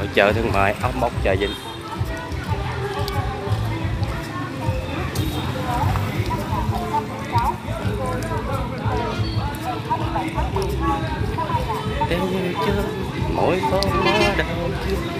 hội chợ thương mại ốc mốc chợ Vinh Theo như chưa? Mỗi con hoa đào chưa?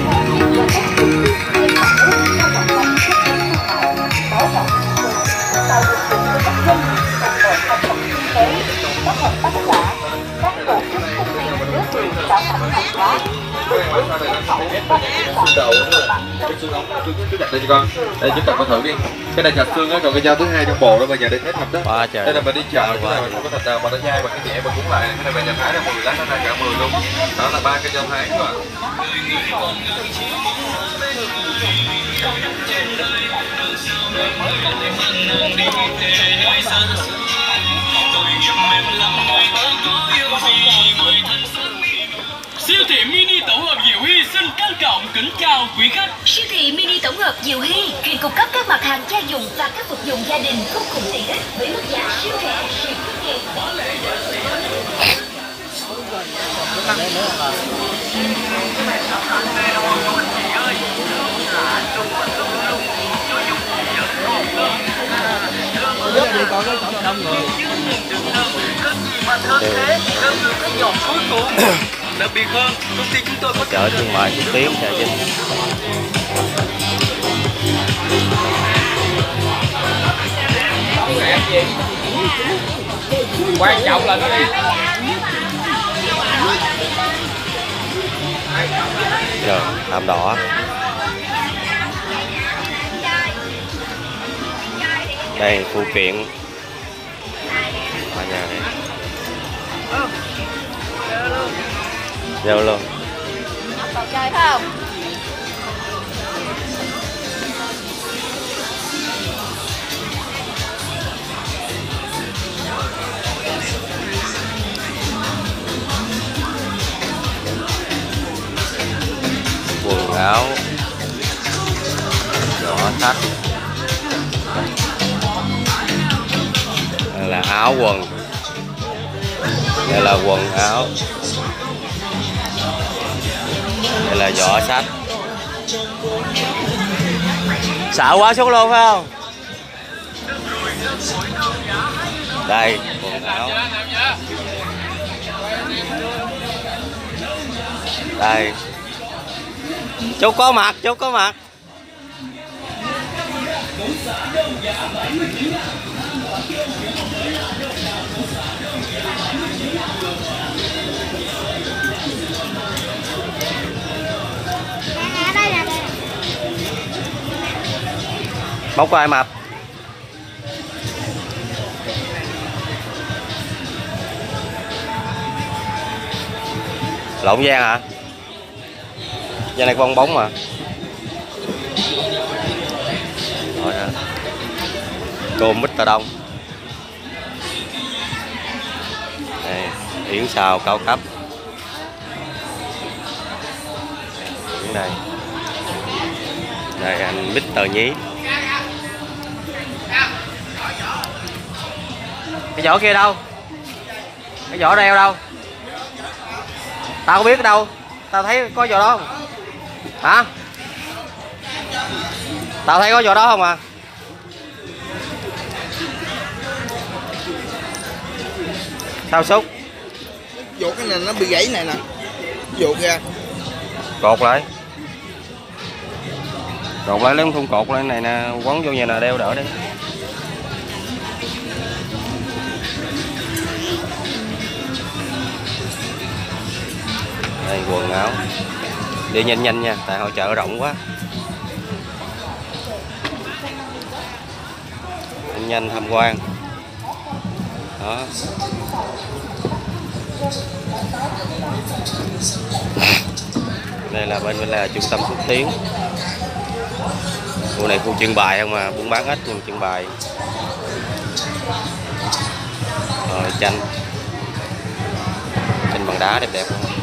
đầu cái xương ống đặt đây cho con. Đây chú cầm con thử đi. Cái này thịt xương á còn cái dao thứ hai trong bồ đó mà nhà đây hết thịt đó. Đây là mình đi chợ cái này mình có thịt nào mà nó nhai bằng cái nhẹ mà cũng lại. Cái này mình nhà thái là mười lát nó ra cả mười luôn. Đó là ba cái dao thái các bạn Siêu trọng kính chào quý khách. Siêu thị mini tổng hợp Diệu Hy chuyên cung cấp các mặt hàng gia dụng và các vật dụng gia đình vô cùng tiện ích với mức giá siêu rẻ, siêu tiết kiệm. Đặc biệt hơn, công ty chúng tôi có chợ thương mại trực tuyến chợ Vinh. Quan trọng là nó đi. Rồi hàm đỏ. Đây phụ kiện. Ở nhà này vô luôn. Còn chơi phải không? quần áo giỏ sắt đây là áo quần. Đây là quần áo đây là vỏ sách sợ quá xuống luôn, phải không? Đây, quần áo. Đây. Chú có mặt chú có mặt. Bóng có ai mập lộn gian hả? Gian này con bóng mà. Rồi hả? Cơm mít tà đông. Đây yến xào cao cấp. Yến này. Đây, anh Mr Nhí. Cái vỏ kia đâu? Cái vỏ đeo đâu? Tao có biết ở đâu. Tao thấy có vỏ đó không? Hả? Tao thấy có vỏ đó không à? Sao xúc. Vụ cái này nó bị gãy này nè. Vụ ra cột lại. Cột lại lấy thun cột lại này nè quấn vô nhà nè đeo đỡ đi đây quần áo. Đi nhanh nhanh nha, tại hội chợ rộng quá. Nhanh nhanh tham quan. Đó. Đây là bên bên là trung tâm xúc tiến khu này khu trưng bày không mà buôn bán hết nhưng trưng bày. Rồi chanh chanh bằng đá đẹp đẹp. không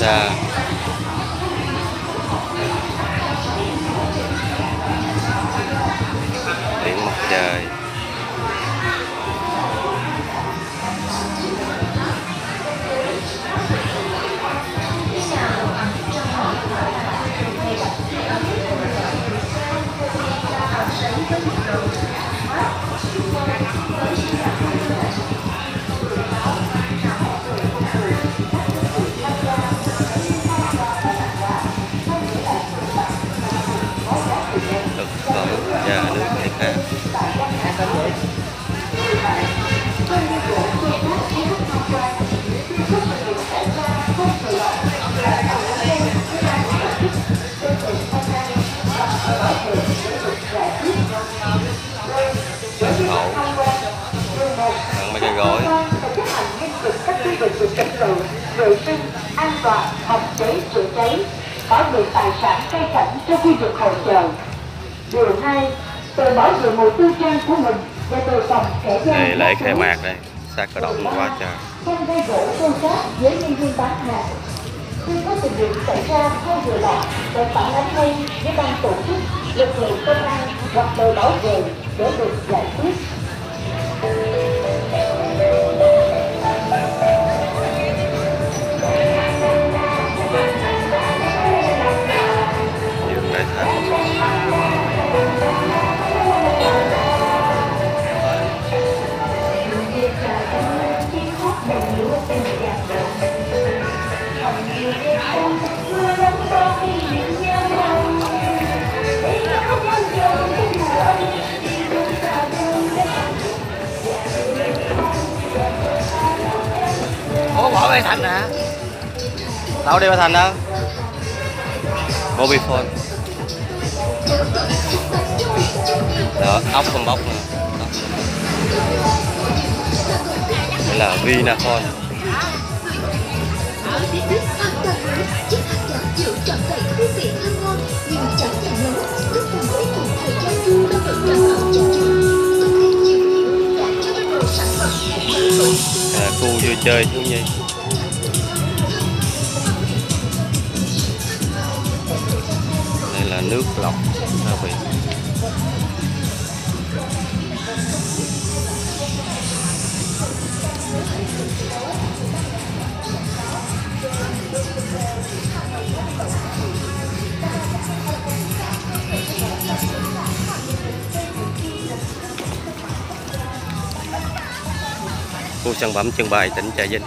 là về trật tự, vệ sinh, an toàn, phòng cháy chữa cháy, bảo vệ tài sản cây cảnh trong khu vực hội chợ. Điều hai, tự bảo vệ một tư trang của mình và tự phòng kẻ gian. đây lễ khai mạc đây sát cờ động quá trời Không gây gỗ xô xát với nhân viên bán hàng. Khi có tình huống xảy ra không vừa lọt, phải phản ánh ngay với ban tổ chức, lực lượng công an hoặc đội bảo vệ để được giải quyết. Ủa Thành hả? Đâu đi Bê Thành đâu? Bobby Phone. Đó, ốc con bóc nè. Đây là Vinaphone. Chiếc khu vui chơi trọn vẹn nước lọc. Gia vị khu sản phẩm trưng bày tỉnh Trà Vinh.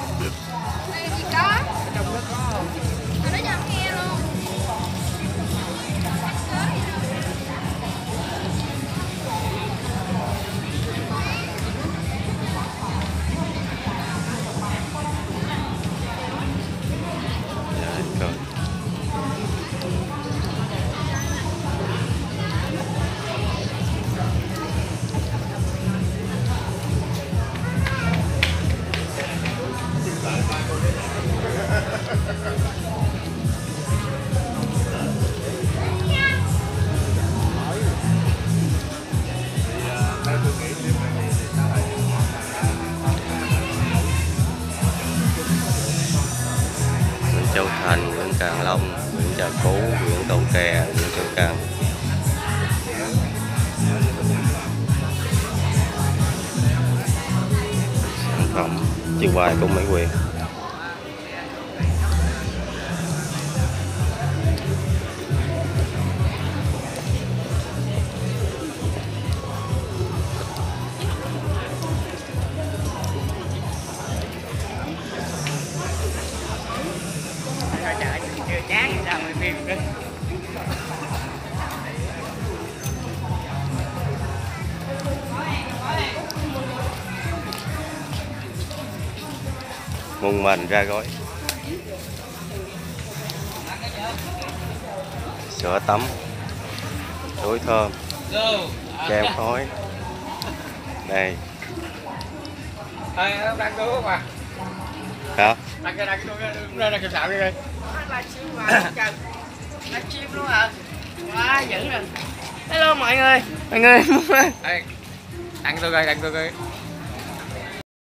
Những Cú, Nguyễn Cầu Kè, Nguyễn Châu Cam. Sản phẩm chiêu bài của Mỹ Quyền. Mùng mình ra gói. sữa tắm. Túi thơm. Kem khói. Đây. Đang cứu mà hả đang cái đang cái đang đang cái xạo đi đây mà livestream luôn hả? Quá dữ rồi. Hello mọi người. Mọi người. Ăn tôi coi ăn tôi coi